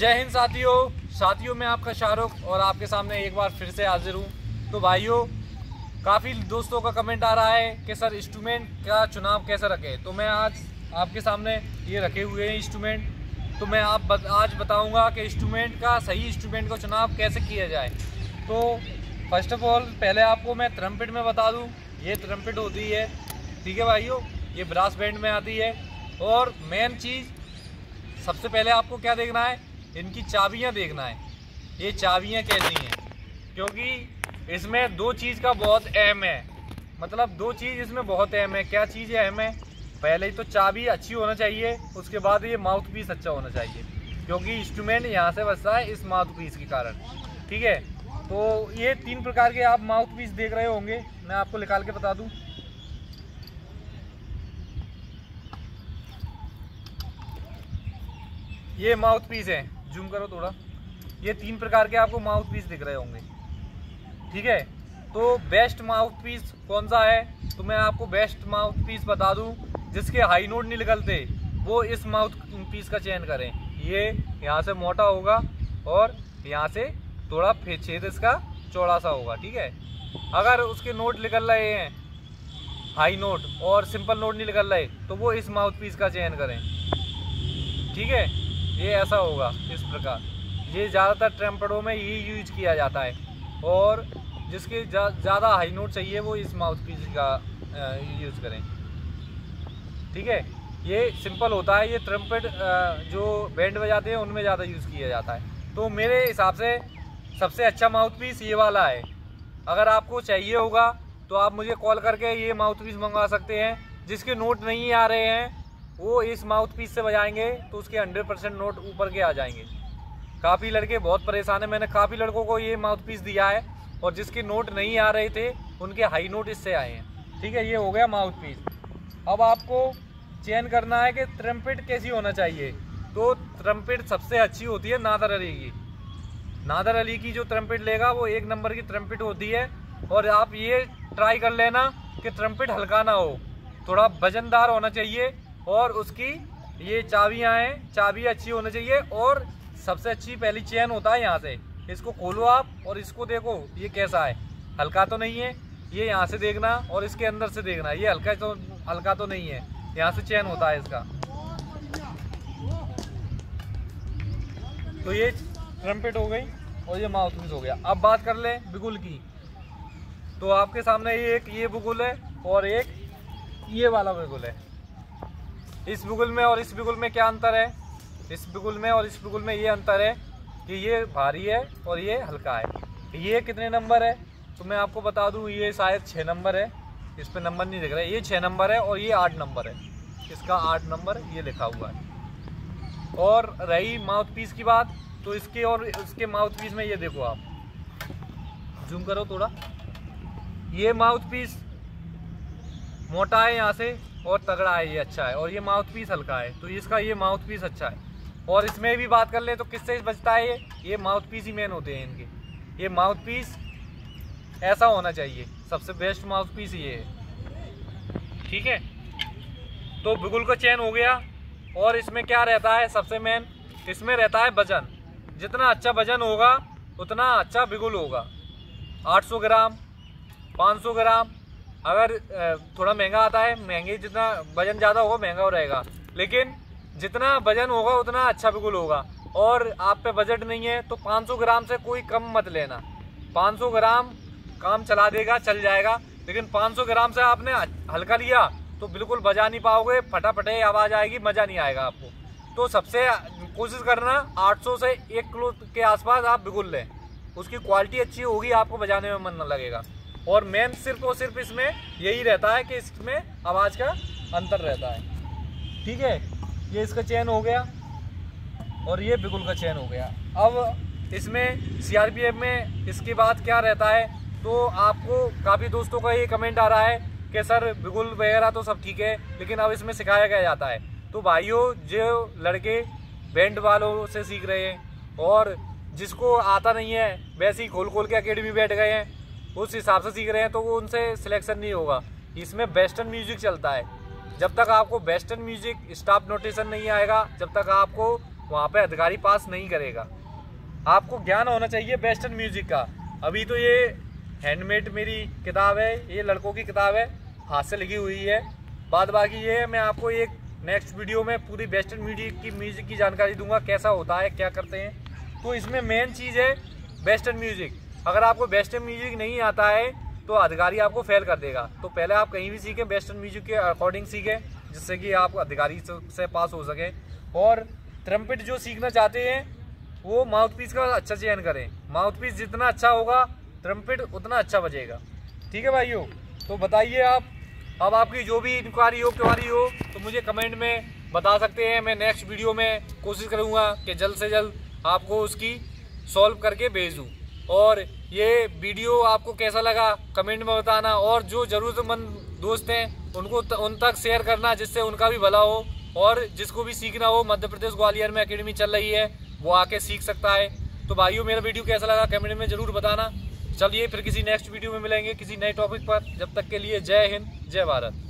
जय हिंद साथियों। साथियों मैं आपका शाहरुख और आपके सामने एक बार फिर से हाजिर हूँ। तो भाइयों काफ़ी दोस्तों का कमेंट आ रहा है कि सर इंस्ट्रूमेंट का चुनाव कैसे रखें? तो मैं आज आपके सामने ये रखे हुए हैं इंस्ट्रूमेंट तो मैं आप बत, आज बताऊँगा कि इंस्ट्रूमेंट का सही इंस्ट्रूमेंट का चुनाव कैसे किया जाए। तो फ़र्स्ट ऑफ़ ऑल पहले आपको मैं त्रम्पिट में बता दूँ। ये त्रम्पिट होती है ठीक है भाइयों? ये ब्रास बैंड में आती है। और मेन चीज़ सबसे पहले आपको क्या देखना है? इनकी चाबियाँ देखना है। ये चाबियाँ कैसी हैं? क्योंकि इसमें दो चीज़ का बहुत अहम है। मतलब दो चीज़ इसमें बहुत अहम है। क्या चीज़ अहम है? पहले ही तो चाबी अच्छी होना चाहिए, उसके बाद ये माउथ पीस अच्छा होना चाहिए। क्योंकि इंस्ट्रूमेंट यहाँ से बचता है इस माउथ पीस के कारण। ठीक है? तो ये तीन प्रकार के आप माउथ पीस देख रहे होंगे। मैं आपको निकाल के बता दूँ। ये माउथ पीस है। जूम करो थोड़ा। ये तीन प्रकार के आपको माउथ पीस दिख रहे होंगे। ठीक है? तो बेस्ट माउथ पीस कौन सा है? तो मैं आपको बेस्ट माउथ पीस बता दूँ, जिसके हाई नोट नहीं निकलते, वो इस माउथ पीस का चयन करें। ये यहाँ से मोटा होगा और यहाँ से थोड़ा छेद इसका चौड़ा सा होगा, ठीक है? अगर उसके नोट निकल रहे हैं हाई नोट और सिंपल नोट नहीं निकल रहे तो वो इस माउथ पीस का चयन करें। ठीक है? ये ऐसा होगा, इस प्रकार। ये ज़्यादातर ट्रम्पटों में यही यूज़ किया जाता है और जिसके ज़्यादा हाई नोट चाहिए वो इस माउथ पीस का यूज़ करें। ठीक है? ये सिंपल होता है, ये ट्रम्पेट जो बैंड बजाते हैं उनमें ज़्यादा यूज़ किया जाता है। तो मेरे हिसाब से सबसे अच्छा माउथ पीस ये वाला है। अगर आपको चाहिए होगा तो आप मुझे कॉल करके ये माउथ पीस मंगवा सकते हैं, जिसके नोट नहीं आ रहे हैं वो इस माउथ पीस से बजाएँगे तो उसके हंड्रेड परसेंट नोट ऊपर के आ जाएँगे। काफ़ी लड़के बहुत परेशान है। मैंने काफ़ी लड़कों को ये माउथ पीस दिया है और जिसके नोट नहीं आ रहे थे, उनके हाई नोट इससे आए हैं। ठीक है, ये हो गया माउथ पीस अब आपको चयन करना है कि ट्रम्पेट कैसी होना चाहिए। तो ट्रम्पेट सबसे अच्छी होती है नादर अली की। नादर अली की जो ट्रम्पेट लेगा, वो एक नंबर की ट्रम्पेट होती है। और आप ये ट्राई कर लेना कि ट्रम्पेट हल्का ना हो। थोड़ा वजनदार होना चाहिए। और उसकी ये चाबियाँ हैं, चाबी अच्छी होनी चाहिए और सबसे अच्छी पहली चेन होता है यहाँ से। इसको खोलो आप और इसको देखो, ये कैसा है। हल्का तो नहीं है, ये यहाँ से देखना और इसके अंदर से देखना। ये हल्का तो हल्का तो नहीं है, यहाँ से चैन होता है इसका। तो ये ट्रम्पेट हो गई और ये माउथ हो गया। अब बात कर ले बिगुल की। तो आपके सामने ये एक, ये बुगुल है और एक ये वाला बिगुल है। इस बिगुल में और इस बिगुल में क्या अंतर है? इस बिगुल में और इस बिगुल में ये अंतर है कि ये भारी है और ये हल्का है। ये कितने नंबर है? तो मैं आपको बता दूँ, ये शायद छः नंबर है। इस पर नंबर नहीं दिख रहा है। ये छः नंबर है और ये आठ नंबर है। इसका आठ नंबर ये लिखा हुआ है। और रही माउथ पीस की बात तो इसके और इसके माउथ पीस में ये देखो आप। जूम करो थोड़ा। ये माउथ पीस मोटा है यहाँ से। और तगड़ा है, ये अच्छा है। और ये माउथ पीस हल्का है तो इसका ये माउथ पीस अच्छा है। और इसमें भी बात कर ले तो किससे बचता है ये? ये माउथ पीस ही मेन होते हैं इनके। ये माउथ पीस ऐसा होना चाहिए, सबसे बेस्ट माउथ पीस ये है। ठीक है? तो बिगुल का चैन हो गया, और इसमें क्या रहता है सबसे मेन इसमें रहता है वज़न। जितना अच्छा वज़न होगा, उतना अच्छा बिगुल होगा। 800 ग्राम 500 ग्राम अगर थोड़ा महँगा आता है, महँगे जितना वज़न ज़्यादा होगा, महँगा हो रहेगा। लेकिन जितना वज़न होगा, उतना अच्छा बिल्कुल होगा। और आप पे बजट नहीं है तो 500 ग्राम से कोई कम मत लेना। 500 ग्राम काम चला देगा, चल जाएगा। लेकिन 500 ग्राम से आपने हल्का लिया तो बिल्कुल बजा नहीं पाओगे, फटाफटे आवाज़ आएगी, मज़ा नहीं आएगा आपको। तो सबसे कोशिश करना 800 से एक किलो के आसपास आप बिगुल लें। उसकी क्वालिटी अच्छी होगी, आपको बजाने में मन न लगेगा। और मेन सिर्फ़ और सिर्फ़ इसमें यही रहता है कि इसमें आवाज़ का अंतर रहता है। ठीक है? ये इसका चैन हो गया और ये बिगुल का चैन हो गया। अब इसमें सीआरपीएफ में इसके बाद क्या रहता है? तो आपको काफ़ी दोस्तों का ये कमेंट आ रहा है कि सर, बिगुल वगैरह तो सब ठीक है, लेकिन अब इसमें सिखाया गया जाता है? तो भाइयों, जो लड़के बैंड वालों से सीख रहे हैं और जिसको आता नहीं है, वैसे ही खोल खोल के अकेडमी बैठ गए हैं। उस हिसाब से सीख रहे हैं तो वो उनसे सिलेक्शन नहीं होगा। इसमें वेस्टर्न म्यूज़िक चलता है। जब तक आपको वेस्टर्न म्यूज़िक स्टाफ नोटेशन नहीं आएगा, जब तक आपको वहाँ पे अधिकारी पास नहीं करेगा। आपको ज्ञान होना चाहिए वेस्टर्न म्यूज़िक का। अभी तो ये हैंडमेड मेरी किताब है, ये लड़कों की किताब है, हाथ से लिखी हुई है। बाद बाकी ये है, मैं आपको एक नेक्स्ट वीडियो में पूरी वेस्टर्न म्यूज़िक की म्यूज़िक की जानकारी दूँगा, कैसा होता है, क्या करते हैं। तो इसमें मेन चीज़ है वेस्टर्न म्यूज़िक अगर आपको वेस्टर्न म्यूज़िक नहीं आता है तो अधिकारी आपको फेल कर देगा। तो पहले आप कहीं भी सीखें वेस्टर्न म्यूज़िक के अकॉर्डिंग सीखें, जिससे कि आप अधिकारी से पास हो सकें। और ट्रम्पेट जो सीखना चाहते हैं, वो माउथ पीस का अच्छा चयन करें। माउथ पीस जितना अच्छा होगा ट्रम्पेट उतना अच्छा बजेगा। ठीक है भाइयों? तो बताइए आप, अब आपकी जो भी इंक्वायरी हो क्वारी हो तो मुझे कमेंट में बता सकते हैं। मैं नेक्स्ट वीडियो में कोशिश करूँगा कि जल्द से जल्द आपको उसकी सॉल्व करके भेज दूँ। और ये वीडियो आपको कैसा लगा कमेंट में बताना और जो ज़रूरतमंद दोस्त हैं उनको त, उन तक शेयर करना जिससे उनका भी भला हो और जिसको भी सीखना हो। मध्य प्रदेश ग्वालियर में अकेडमी चल रही है वो आके सीख सकता है। तो भाइयों मेरा वीडियो कैसा लगा कमेंट में ज़रूर बताना। चलिए फिर किसी नेक्स्ट वीडियो में मिलेंगे किसी नए टॉपिक पर। जब तक के लिए जय हिंद जय भारत।